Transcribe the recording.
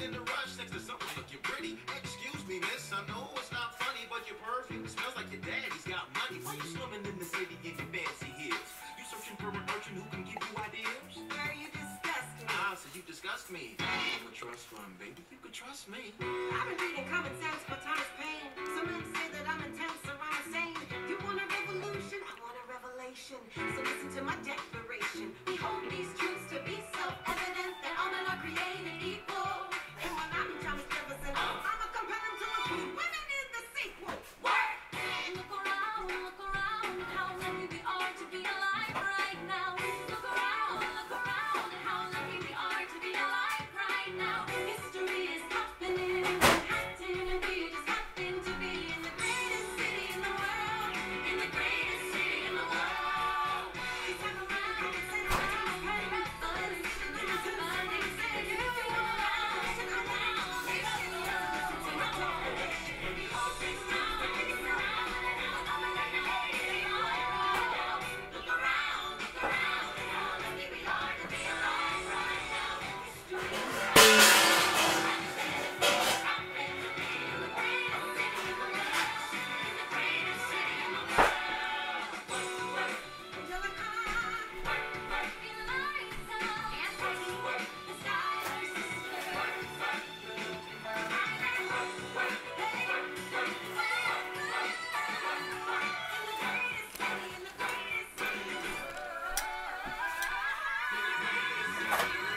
in a rush next to something like pretty. Excuse me, miss, I know it's not funny, but your perfume smells like your daddy's got money. Why you swimming in the city in your fancy heels? You searching for a merchant who can give you ideas? Girl, you disgust me. Ah, so you disgust me. I'm a trust one, baby. You could trust me. I've been reading Common Sense for Thomas Paine. Some men say that I'm intense around. you.